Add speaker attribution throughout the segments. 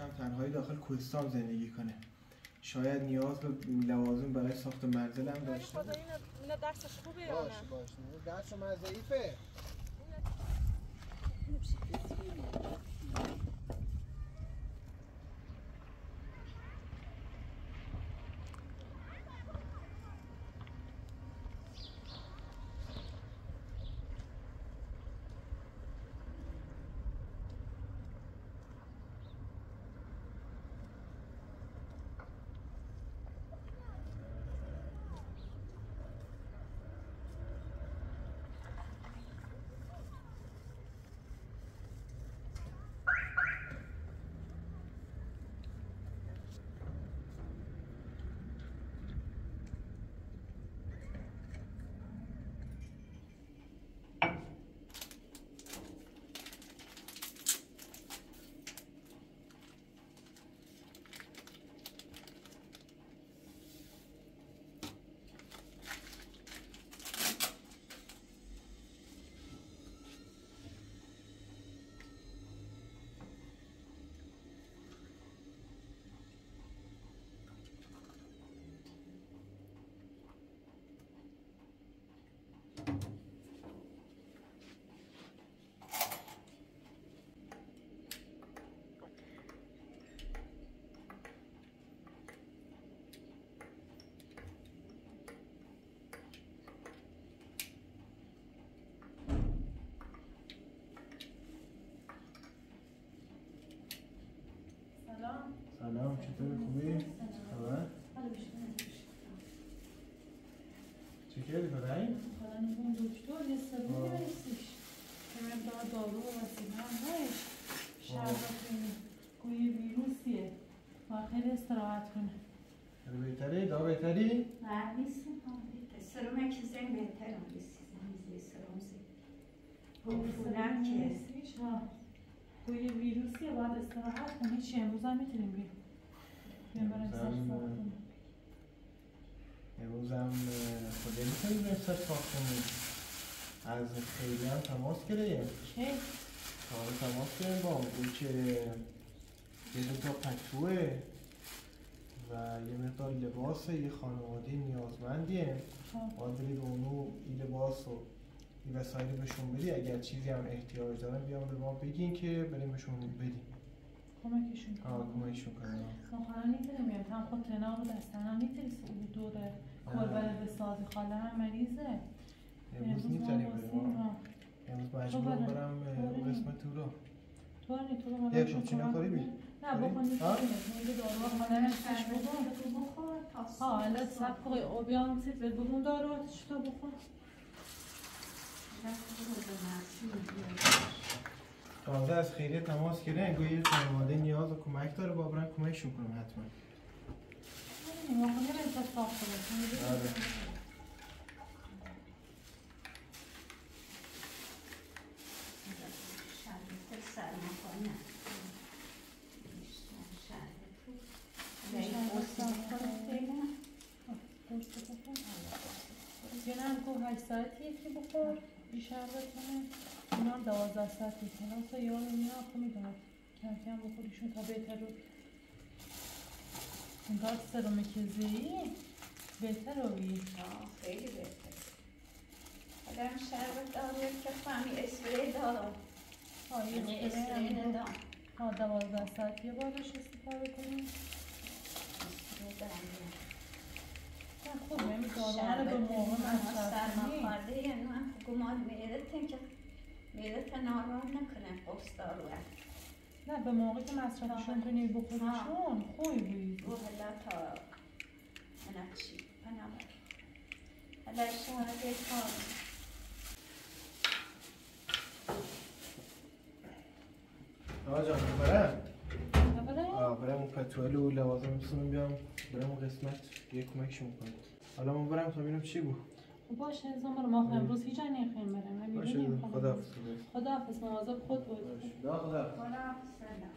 Speaker 1: هم تنهایی داخل کوهستان زندگی کنه. شاید نیاز به لوازم برای ساخت منزل هم داشته
Speaker 2: خدا اینو درسش خوبه یا نه؟
Speaker 3: باشه. باشه درس من ضعیفه
Speaker 2: سلام
Speaker 1: چطور خوبی؟ خبر؟ چه کردی پدری؟
Speaker 2: حالا نمی‌دونم دکتر یه سبب
Speaker 1: آه.
Speaker 2: بریسیش که مقدار دارو و وسیله هم هست شربت گوی ویروسیه و خیلی استراحت کنه
Speaker 1: حالا بهتری؟ دا بهتری؟
Speaker 4: نه نیستم سرم که زن بهترم نیستم سرم زن عفونت که
Speaker 2: ها. گوی ویروسیه باید استراحت کنه چی امروز هم می‌تونیم برای
Speaker 1: امروز هم،
Speaker 2: کنیم.
Speaker 1: خود می‌تونی به سر کار کنی از خیلی هم تماس
Speaker 2: کی؟
Speaker 1: حالا تماس گرفتیم با اون که یه دو تا پتوه و یه مقدار لباس یه خانواده نیازمندیه
Speaker 2: خب.
Speaker 1: بری به اونو این لباس و این وسایل بهشون بدی اگر چیزی هم احتیاج دارن بیان به ما بگین که بریم بهشون بدیم
Speaker 2: کمکشون
Speaker 1: آه
Speaker 2: کنیم
Speaker 1: کمکشون کنیم
Speaker 2: مخالا نیتونیم بیام هم خود تناب دستن هم نیتونیم دوره کلبره به سازی خاله هم مریضه.
Speaker 1: امروز
Speaker 2: واسه-
Speaker 1: بریم. امروز
Speaker 2: تو
Speaker 1: مجبور. برم. اون قسمت تو رو.
Speaker 2: تو نی تو رو مالا
Speaker 1: یه
Speaker 2: بهشون
Speaker 1: کپچینو
Speaker 2: کمک
Speaker 1: خوری بی؟
Speaker 2: نه؟ بخون
Speaker 1: ها؟
Speaker 2: میگه دارو پیش بخون
Speaker 4: بخور.
Speaker 2: ها حالا سب کنی او بیان سیت بخون دارو چطور بخون
Speaker 1: تازه از خیریه تماس گرفتن انگار یه خانواده نیاز و کمک داره با برن کمکشون کنم حتما. آره.
Speaker 2: یه گفت هشت ساعتی یکی بخور بیشتر بکنه اینا هم دوازده ساعتی کلاس یارو اینا خب می‌دونم. کم کم بخوریشون تا بهتر رو انگار سرم کزی بهتر رو
Speaker 4: خیلی بهتر. آدم شربت داره که فهمی اسپری دارم
Speaker 2: یه
Speaker 4: یعنی
Speaker 2: اسپری هم
Speaker 4: ندارم.
Speaker 2: ها دوازده ساعتی بارش استفاده کنیم. نه خوب یعنی رو به موقع مصرف کنی.
Speaker 4: سرماخوارده یعنی من گمان میرتن که میرت نارمال نکنه قرص دارو
Speaker 2: نه به موقع که مصرفشون کنی بخوریشون خوبی بوی
Speaker 4: و حالا تا منقشی پنابر حالا شهر کار
Speaker 1: آقا جان برم.
Speaker 2: اولا
Speaker 1: آه برم اون و لوازم می‌تونم بیام. برم اون قسمت یه کمکشون کنم. حالا من برم تا ببینم چی بود.
Speaker 2: باشه زمان ما امروز هیچ نخیم برم
Speaker 1: باشه
Speaker 2: نمی‌دونیم
Speaker 1: خدا حافظ.
Speaker 2: خدا حافظ مواظب خود بود.
Speaker 1: خدا حافظ.
Speaker 4: خدا سلام.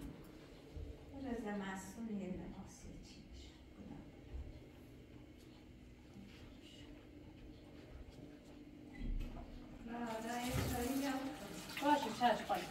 Speaker 4: رضا مسئول یه لباسی چی بشه خدا چایی بیام.
Speaker 2: باشه چشم خواهی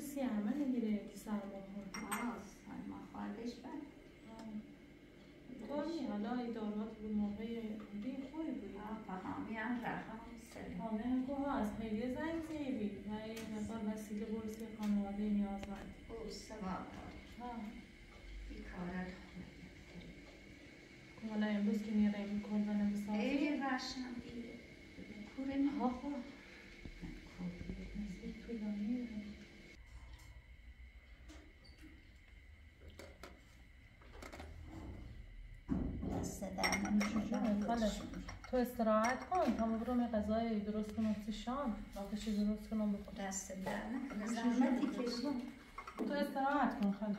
Speaker 2: سی همه می‌گیره که سرما.
Speaker 4: آه سرما خواهدش بد
Speaker 2: طوری حالا ادارات بود موقع دی خوبی بود
Speaker 4: آه فهمی هم رقم سری
Speaker 2: همه کو از خیلی زنگ زیبی و یه مقدار وسیله برسی خانواده نیازمند.
Speaker 4: او سواب
Speaker 2: ها
Speaker 4: بیکارت
Speaker 2: که حالا امروز که میریم کلبنه
Speaker 4: ای
Speaker 2: بسازیم
Speaker 4: رشم دیگه کوره نه
Speaker 2: ها نزدیک طولانیه.
Speaker 4: دست در
Speaker 2: خاله تو استراحت کن. تا برم یه غذای درست کنم وقتی شام؟ وقتش درست کنم. بخور.
Speaker 4: دست در نکنه. زحمتی کشیم
Speaker 2: تو استراحت کن خاله.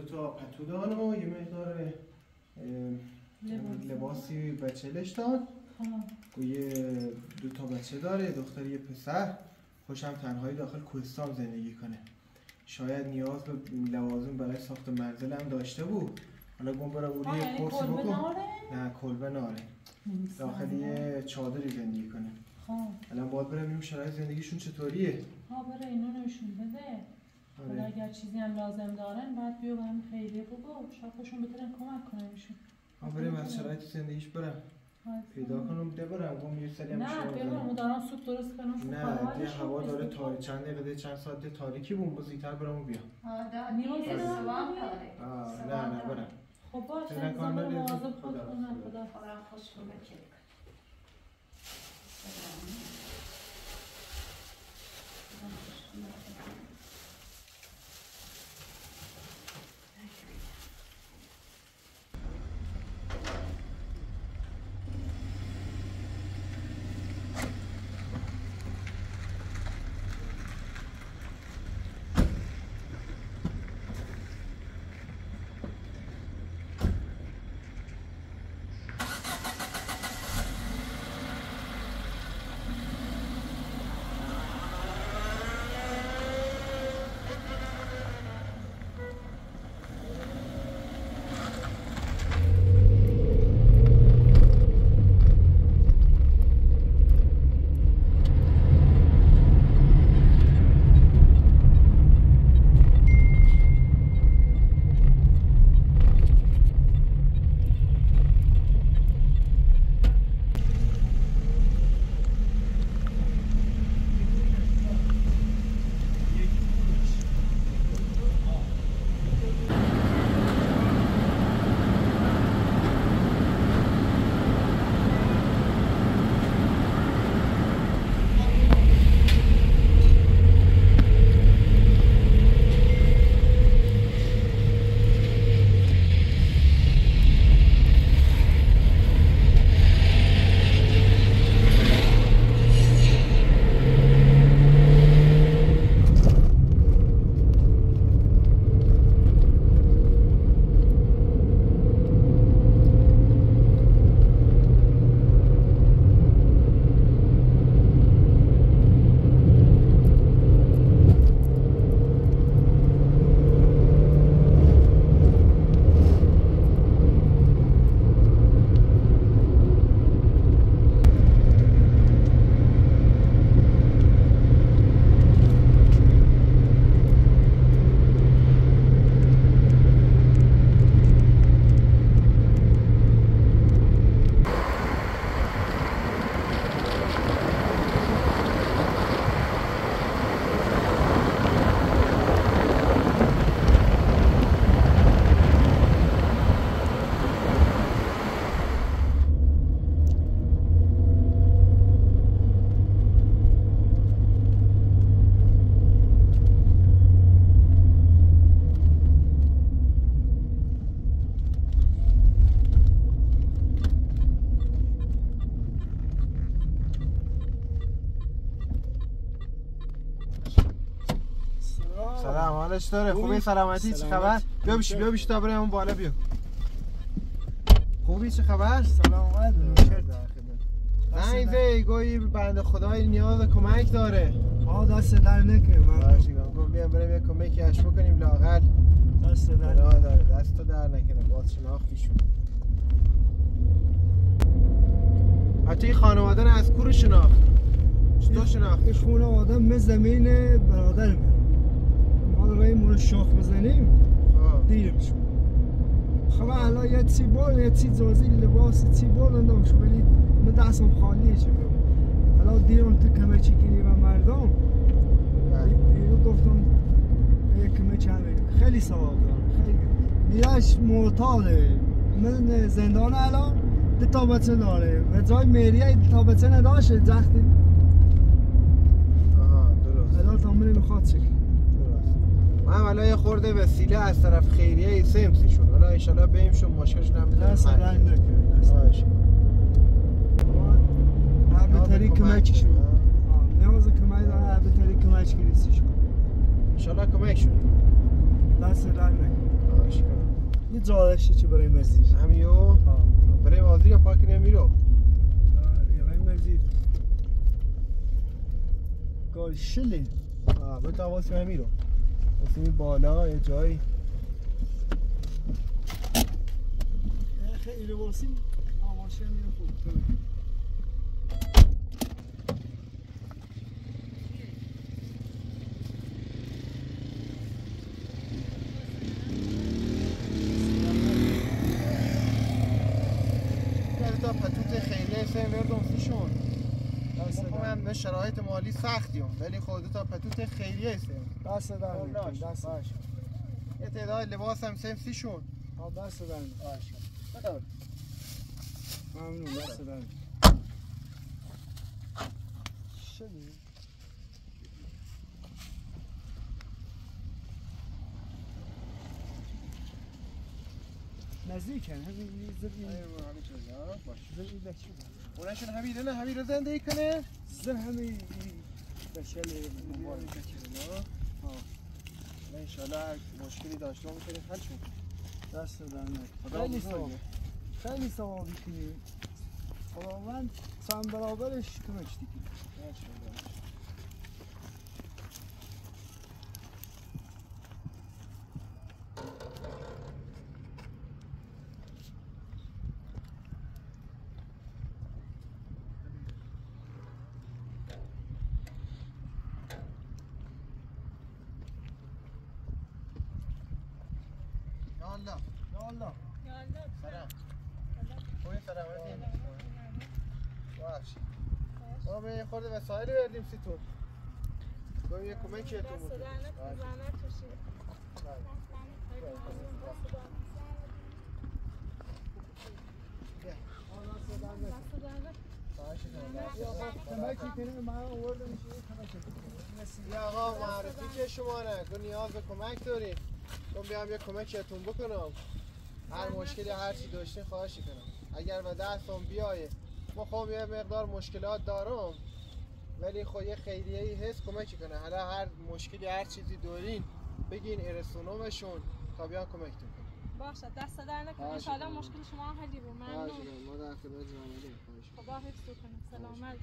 Speaker 1: دو تا پتو دان و یه مقدار. لباسی
Speaker 2: ها
Speaker 1: و یه دو تا بچه داره دختر یه پسر. خوشم تنهایی داخل کوهستان زندگی کنه. شاید نیاز به لوازم برای ساخت منزل هم داشته بود. حالا گم اون
Speaker 2: ها
Speaker 1: یه
Speaker 2: یعنی
Speaker 1: کورس بکن؟ نه کلبه ناره. داخل یه چادری زندگی کنه.
Speaker 2: ها
Speaker 1: الان باید برم ببینیم شرایط زندگیشون چطوریه.
Speaker 2: ها برای اینو نشون بده.
Speaker 1: آره
Speaker 2: اگر چیزی هم لازم دارن بعد بیا بهم خیلی بگو شاید خوشون بتونن کمک کنن ایشون
Speaker 1: ها بریم از شرایط زندگیش برم
Speaker 2: ها.
Speaker 1: پیدا کنم ده برم گم یه سری هم
Speaker 2: نه
Speaker 1: شما
Speaker 2: بیا
Speaker 1: دارم.
Speaker 2: برم دارن سوپ درست کنم
Speaker 1: نه ده هوا داره
Speaker 2: سوپ.
Speaker 1: تاریک چند دقیقه چند ساعت ده تاریکی بود با زیتر برم و بیام
Speaker 2: نیاز
Speaker 1: نه نه. برم
Speaker 2: خب باش
Speaker 1: فعلا
Speaker 2: انتظار
Speaker 1: کار نداری.
Speaker 2: مواظب
Speaker 1: خدا
Speaker 2: خودتون
Speaker 1: حافظ.
Speaker 2: خدا
Speaker 4: خدا خوش کمکت کنه. سلام.
Speaker 1: حالش داره.
Speaker 3: خوبی؟
Speaker 1: سلامتی؟ چه. خبر؟ بیا بیش بیا بیش تا بریم اون بالا بیا. خوبی؟ چه خبر؟
Speaker 3: سلامت
Speaker 1: زنگ زی گویی بنده خدای نیاز کمک داره.
Speaker 3: آه دست در نکنه من
Speaker 1: گفت بیام بریم یه کمکی اش بکنیم لاغر
Speaker 3: دست در.
Speaker 1: داره دست تو در نکنه. باز شناختیشون حتی این خانواده رو از کور شناخت؟ چطور شناخت؟
Speaker 3: این آدم به زمین برادر من ما رو این مورد شاخ بزنیم. دیر میشه خب الان یه چی بار یه چی زازی لباس چی بار ندام شو ولی من دستم خالیه چه کنم الان دیرم تو کمه چی کنی و مردم.
Speaker 1: بله.
Speaker 3: اینو گفتم یه کمه میلیون خیلی ثواب داره خیلی. میراش معتاده من زندان الان دو تا بچه داره. و جای نداشته زختی
Speaker 1: آها درست.
Speaker 3: الان تا می‌خواد چه
Speaker 1: هم الان یه خورده وسیله از طرف خیریه سمسی شد. حالا هم
Speaker 3: دست
Speaker 1: بزنیم
Speaker 3: رنگ نکنه دست بطری کمکش کنه. آه، نیاز کمک داره بطری کمک کنیستش کن
Speaker 1: انشالله کمک شد.
Speaker 3: دست رنگ
Speaker 1: کنم
Speaker 3: یه جارشی چه برای مزید؟
Speaker 1: همیو. برای وازی پاک نمیرو
Speaker 3: مزید. گال شلی
Speaker 1: آه به تا واسه همیرو واسه این بالا یه جایی.
Speaker 3: خیلی لباسیم آماشه میره خوب
Speaker 1: یه تا پتوت خیریه سم وردم فیشون
Speaker 3: دست
Speaker 1: خب
Speaker 3: در
Speaker 1: هم به شرایط مالی سختیم ولی خود تا پتوت خیریه سم
Speaker 3: دست در نکن دست در
Speaker 1: یه تعداد لباس هم سم سیشون
Speaker 3: آه، دست در.
Speaker 1: باشه.
Speaker 3: ممنون دست در. شلی نزدیکن؟ همین زر این زر این
Speaker 1: اونشون همیره نه همیره زندگی کنه.
Speaker 3: زر همین بشل
Speaker 1: نه انشالله هر مشکلی داشته می‌کنیم حل شد.
Speaker 3: دست در خیلی. ثواب خیلی ثوابی کنی خداوند چند برابرش کمکش دیگه
Speaker 1: یا الله
Speaker 3: یا الله
Speaker 1: سلام خوبی سلامتی باش ما به یه خورده تو. گویم یه کمکی تو بود یا آقا معرفی که شما نه گو نیاز به کمک داریم گو بیام یه کمکتون بکنم هر مشکلی هر چی داشتین خواهش کنم اگر به دستم بیایه ما خب یه مقدار مشکلات دارم. ولی خب یه خیریه ای هست کمک کنه. حالا هر مشکلی هر چیزی دارین بگین ارسونومشون تا بیان کمکتون
Speaker 5: باشه دست در نکنه. انشاءالله مشکل شما حلی بود. ممنون.
Speaker 1: ما در خدمت آمدیم خواهش
Speaker 5: خدا حفظ کنه. سلامت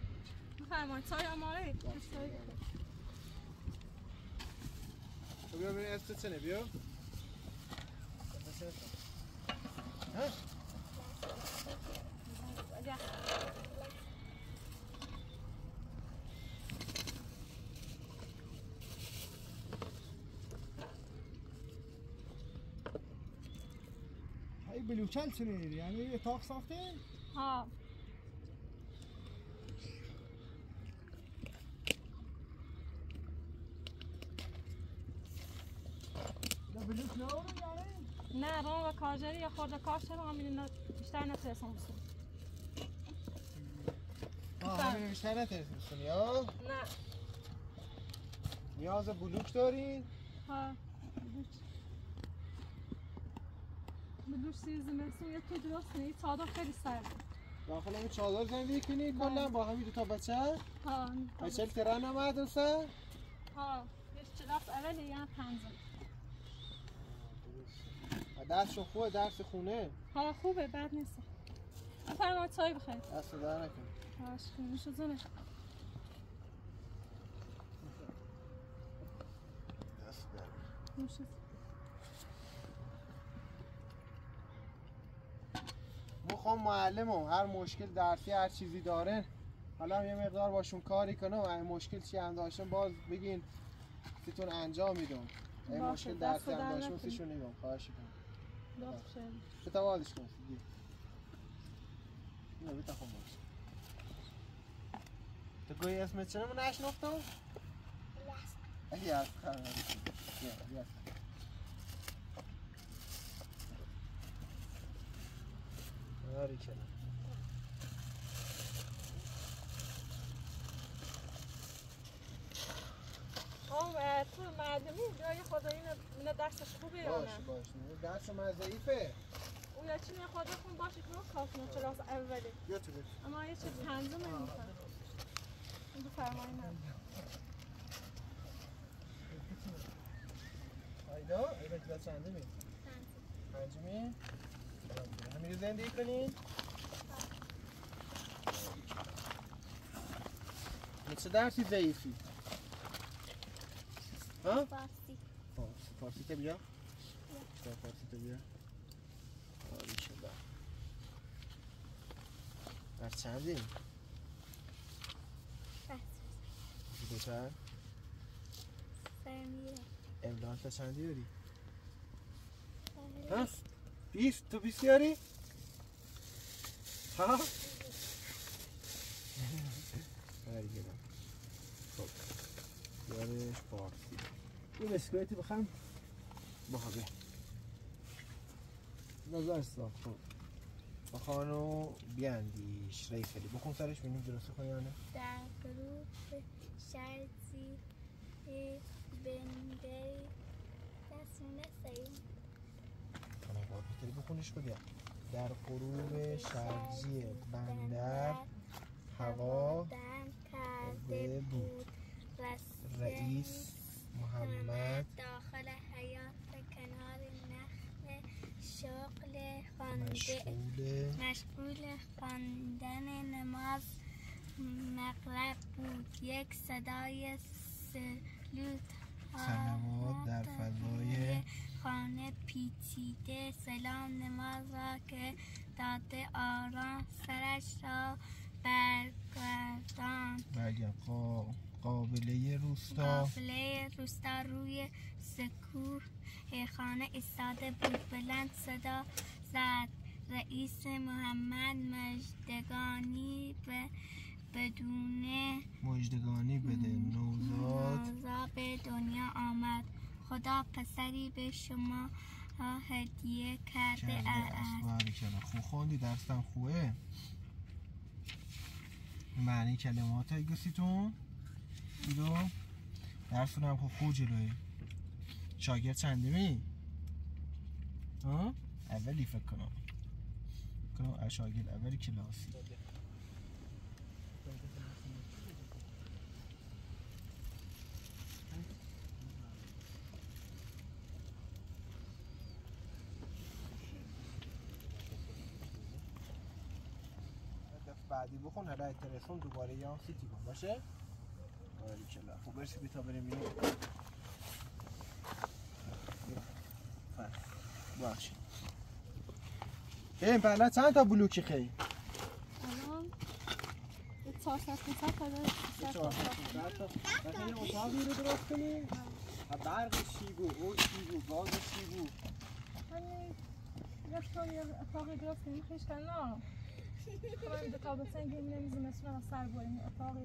Speaker 5: بفرمایید چای چای
Speaker 1: خب بیا ببین اسم چنه. بیا. ها؟
Speaker 3: های بلوچل چه نیدی یعنی یه تاق ساخته؟
Speaker 5: ها
Speaker 3: بلوچ نه یعنی
Speaker 5: نه رون و کاجری یا خورده کاش رو نه- بیشتر نترسم
Speaker 1: آه همین بیشتر نترسیم یا؟
Speaker 5: نه.
Speaker 1: نیاز بلوک دارین؟
Speaker 5: ها بلوچ سیر زمستون یه تو درست نیست. چادر خیلی سرد
Speaker 1: داخل همین چادر زندگی کنی کلا با همین دو تا بچه.
Speaker 5: ها
Speaker 1: بچه تران مدرسه
Speaker 5: ها یه کلاس اول یا پنجم.
Speaker 1: و درسشون خوبه درس خونه.
Speaker 5: ها خوبه بد نیست. بفرمایید چای بخورید
Speaker 1: دست در نکن.
Speaker 5: باش نوش جونه
Speaker 1: دست در. می‌خوام معلمم هر مشکل درسی هر چیزی داره حالا یه مقدار باشون کاری کنم و مشکل چی هم داشتم باز بگین سیتون انجام میدم
Speaker 5: باشه،
Speaker 1: مشکل درسی هم داشتم. سیشون نگم خواهش کنم
Speaker 5: شد.
Speaker 1: بتوالش کن سیدی. نه بیتا خون باش. تو گوی اسمت چنه من نشنفتم؟ الیاس خرم الیاس آری کنم
Speaker 5: آم تو معلمی جای خدا اینو اینو درسش خوبه یا نه؟
Speaker 1: باشه. درس من ضعیفه
Speaker 5: او یا چی نه خدا خون باشه که اون کافنه کلاس اولی.
Speaker 1: بیا تو
Speaker 5: اما یه چیز پنجم نمی‌خواد بفرمایید من
Speaker 1: آیدا ایدا کلاس چنده می؟ همین رو زندگی کنی؟ چه درسی ضعیفی؟ ها؟
Speaker 6: فارسی
Speaker 1: فارسی که بیا؟ فارسی که بیا؟ آری شده در چندی؟ دوتر؟
Speaker 6: سمیره
Speaker 1: امتحان تا چندی داری؟ بیست؟ تو بیست یاری؟ ها؟ بری گرم خب یارش فارسی این اسکایتی بخوام؟ با بیا. نظر صاف خب. بخوانو بیاندیش. ریفلی. بخون سرش بینیم درسته کنی یا نه.
Speaker 6: در غروب شرزی بندری دستونه سیم
Speaker 1: کنه با بهتری بخونش کدیا در غروب شرجی بندر هوا
Speaker 6: کرده
Speaker 1: بود. رئیس محمد
Speaker 6: داخل حیات کنار نخل شغل خانده
Speaker 1: مشغول
Speaker 6: خواندن نماز مغرب بود یک صدای سلوت
Speaker 1: صلوات در فضای
Speaker 6: خانه پیچیده سلام نماز را که داده آرام سرش را برگردان.
Speaker 1: قا- قابله روستا.
Speaker 6: قافله روستا روی سکوه خانه ایستاده بود بلند صدا زد. رئیس محمد مجدگانی به بدون
Speaker 1: مجدگانی بده. نوزاد.
Speaker 6: نوزا به دنیا آمد. خدا پسری به شما هدیه کرده است.
Speaker 1: خوندی؟ درستم خوبه. معنی کلمات های گسیتون دیدو درستون هم خوب خوب جلوی. شاگرد چندمی؟ اولی فکر کنم. کنم شاگرد اولی کلاسی. بعدی بخون حالا تلفن دوباره یا سیتی کن. باشه؟ آره کلا خب برسی بیتا بریم بینیم باشه این پهلا چند تا بلوکی خیلی
Speaker 5: الان چهار تا ست تا.
Speaker 1: مثلا یه اتاقی رو درست کنیم. و برق شیگو او شیگو گاز شیگو
Speaker 5: همین یک تا یه اتاقی درست کنیم. خیش کنم خواهیم دو تابستان گیم نمیزیم مثلا سر بریم اتاقی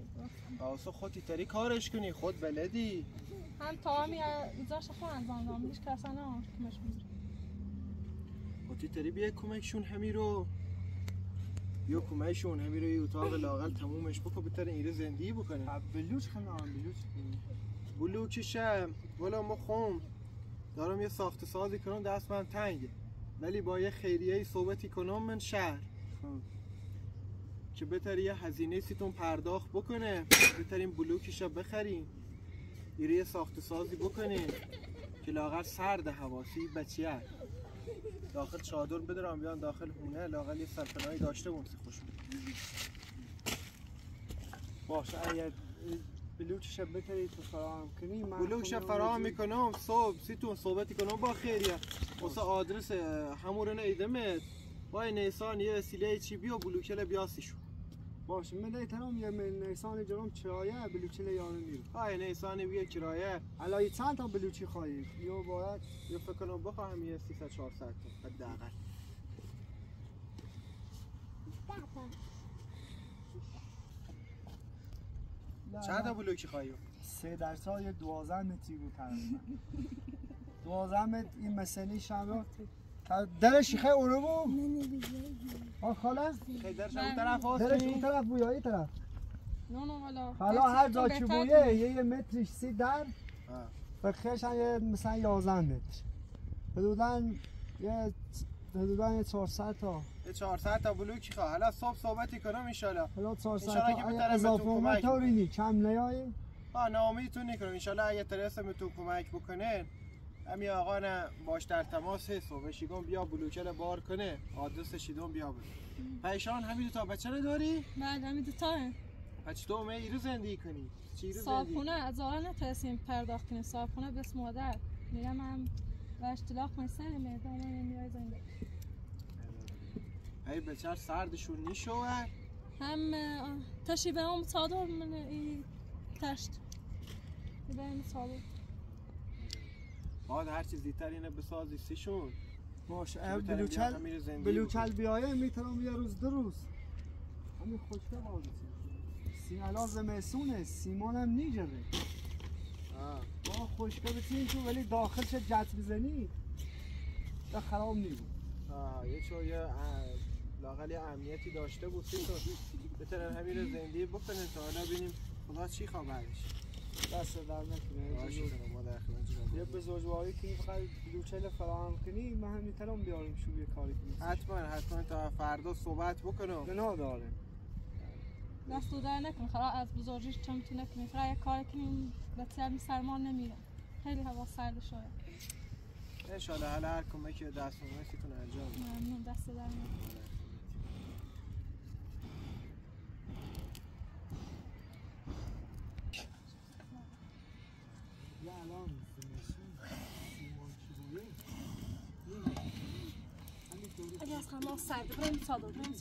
Speaker 1: واسه خودی تری کارش کنی. خود بلدی
Speaker 5: هم تا همی ایزاش خود انجام دام هیچ کسا نه کمش میزیم
Speaker 1: خودی تری بیا کمکشون همی رو. بیا کمکشون همی رو. یه اتاق لاغل تمومش بکن. بتر ایره زندگی بکنه
Speaker 3: بلوچ خنم بلوچ
Speaker 1: بلوکشم ولا مخم دارم یه ساخت سازی کنم. دست من تنگه. ولی با یه خیریه صحبتی کنم من شهر. که بتر یه هزینه سیتون پرداخت بکنه. بترین بلوکش رو بخریم. ایره یه ساخت سازی بکنین که لاغر سرد حواسی بچیه. داخل چادر بدارم بیان داخل خونه. لاغر یه سرپناهی داشته بونسی خوش بود.
Speaker 3: باشه اگر بلوچش بتری تو فراهم کنی من
Speaker 1: بلوکش
Speaker 3: خودم
Speaker 1: فراهم می‌کنم. صبح سیتون صحبتی کنم با خیریه. واسه آدرس همون ایدمت. وای نیسان یه وسیله چی؟ بیا بلوکل بیاسیشو
Speaker 3: باشه من دیتنم یه من نیسان جرم چرایه بلوچی لیانه میرم
Speaker 1: های نیسان بیا کرایه.
Speaker 3: علایی چند تا بلوچی خواهی؟ یا باید
Speaker 1: یه فکر کنم بخواهم یه 300 400 تا حداقل. چند تا بلوکی خواهی؟
Speaker 3: سه درصد یه دوازده متری بود تقریبا. دوازده متر این مسئله شما؟ درش خیلی اونو بود آه خاله
Speaker 1: درش اون طرف
Speaker 3: درش اون طرف بود یا این طرف.
Speaker 5: نه نه حالا.
Speaker 3: حالا هر جا
Speaker 5: کنی.
Speaker 3: بویه یه یه مترش سی در.
Speaker 1: آه.
Speaker 3: بخیرش هم یه مثلا یازده متر. حدودا یه حدودا یه 400 تا.
Speaker 1: یه 400 تا بلوکی خواه حالا صبح صحبتی کنم انشالله.
Speaker 3: حالا 400 تا. اگه اضافه اومد نی کم نیایی
Speaker 1: آه ناامیدتون نکنم. انشالله اگه ترسم تو کمک بکنه امی آقا نه باش در تماس هست و بشیگم بیا بلوکل بار کنه. آدرس شیدون بیا بده. پیشان همین دو تا بچه رو داری؟
Speaker 5: بعد همین دوتا
Speaker 1: بچه تو می ایرو زندگی کنی. چی ایرو زندگی؟
Speaker 5: صابخونه از آقا نترسیم پرداخت کنیم. صابخونه بس مادر. میگم هم و اشتلاق میسن میدام میای زنده
Speaker 1: ای بچه سردشون نیشوه
Speaker 5: هم اه، تشی به هم صادر من ای تشت. به هم صادر
Speaker 1: باید هر چیز دیتر اینه بسازی.
Speaker 3: باشه اه،
Speaker 1: بتونن بیان
Speaker 3: بلوچل بلوچل بیایه می‌تونم یه روز دو روز. همین خوشبه بازی سیم الان زمستونه سیمان هم نیجره. با خوشبه بتونیم تو؟ ولی داخل چه جت بزنی یا خراب نیبود
Speaker 1: آه یه چو یه یه امنیتی داشته بود سیتون بتونن همین رو زندگی بکنن تا حالا ببینیم خدا چی خواهد
Speaker 3: دست در نکنه
Speaker 1: باشه ما در خدمت
Speaker 3: یه
Speaker 1: جناب.
Speaker 3: بزرگواری که بخوای بلوچل فراهم کنی من هم می‌تونم بیارم شو یه کاری کنیم.
Speaker 1: حتما حتما تا فردا صحبت بکنم.
Speaker 3: بنا داره.
Speaker 5: دست دو در نکن خلا از بزرگیش چه می‌تونه کنیم خلا یک کار کنیم به ترمی سرمان نمیره. خیلی هوا سرد شده
Speaker 1: انشالله حالا هر کمکی دست اومدتون انجام.
Speaker 5: ممنون دست در نکن
Speaker 3: یه الان زمستون سیمان چی بوده
Speaker 5: اگه از خما سرد بریم صادر بریم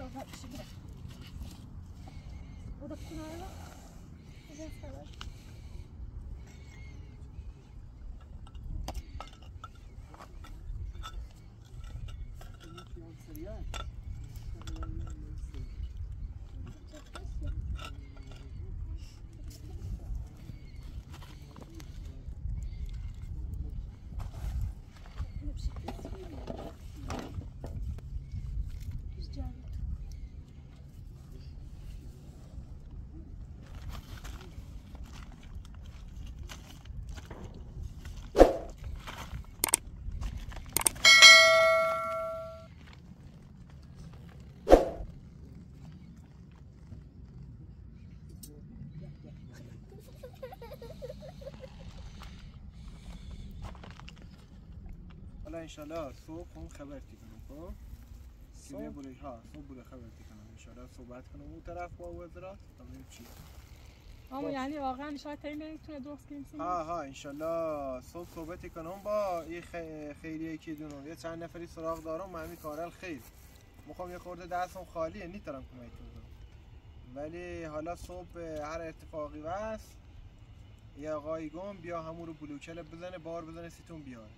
Speaker 5: صادر تا تش بریم بریم بریم اگه از خما بریم صادر
Speaker 1: حالا انشالله صبح اون خبرتی کنم خب؟
Speaker 3: صبح؟
Speaker 1: بوله ها صبح بوله خبرتی کنم انشالله صحبت کنم. اون طرف با وزارت تا ببینیم چی.
Speaker 5: اما
Speaker 1: باش.
Speaker 5: یعنی واقعا شاید تا این می‌تونه درست کنیم
Speaker 1: ها ها انشالله صبح صحبت کنم. با خ- خیریه که دونم یه چند نفری سراغ دارم من همین کارل خیر. می‌خوام یه خورده دستم خالیه نیترم کمکتون کنم. ولی حالا صبح هر اتفاقی وست یه آقایی گم بیا همون رو بلوکل بزنه بار بزنه سیتون بیاره.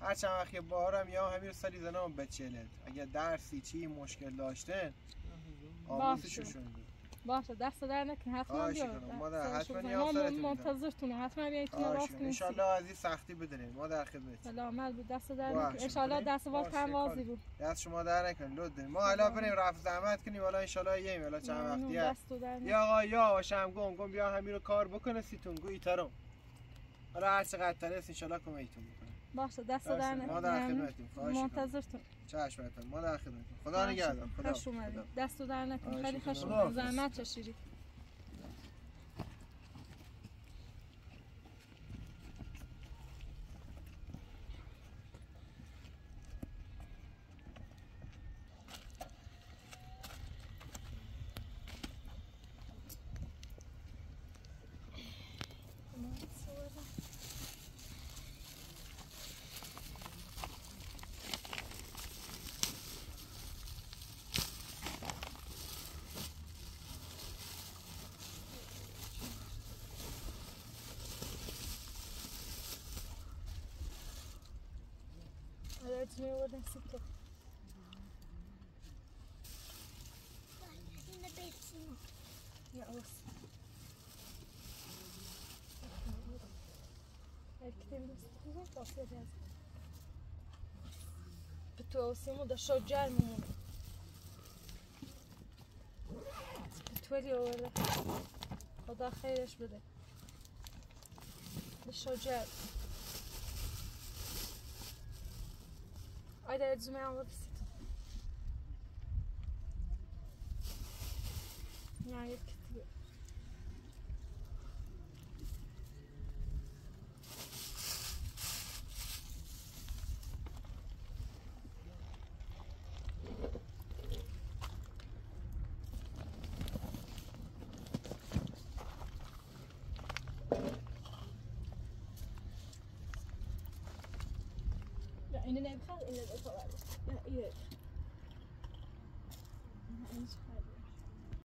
Speaker 1: هر چند وقت که بارم یا همین رو سری زنم بچلت. اگر درسی چی مشکل داشتن آموزششون
Speaker 5: باشه دست در نکن حتما
Speaker 1: خواهش
Speaker 5: بیا
Speaker 1: می‌کنم. مادر، حتما
Speaker 5: ما. منتظرتونه حتما بیایید تو راست
Speaker 1: می‌کنم.
Speaker 5: کنیم
Speaker 1: انشالله از این سختی بدونیم. ما در خدمت
Speaker 5: سلامت بود دست در. نکن. انشالله دست وال
Speaker 1: باشه،
Speaker 5: تنوازی
Speaker 1: کاری.
Speaker 5: بود.
Speaker 1: دست شما در نکن لود ما حالا بریم رفت زحمت کنیم. حالا انشالله یه حالا چند
Speaker 5: ممنون.
Speaker 1: وقتی
Speaker 5: دست.
Speaker 1: یا آقا یا باشم گم گم. بیا همین رو کار بکنه سیتون. گو ایترم حالا هر چقدر ترس انشالله کمکتون می‌کنه
Speaker 5: باشه دست در
Speaker 1: ما در. خدمتیم.
Speaker 5: منتظرتون
Speaker 1: چشم. ما در خدمتیم خدا نگهدار خدا
Speaker 5: خوش اومدید. دست در نکن خیلی. خوش اومدید. زحمت چشیدید آره اتونه بودن سیتو یا اوس Erkeklerin üstünde bahsedeceğiz. Bütün olsun da şocar mı? Bütün öyle. O da hayırış bile. شجاع Ayda Olha, é desmela-se. in the toilet. Yeah, eat it.